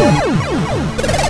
Oh, my God.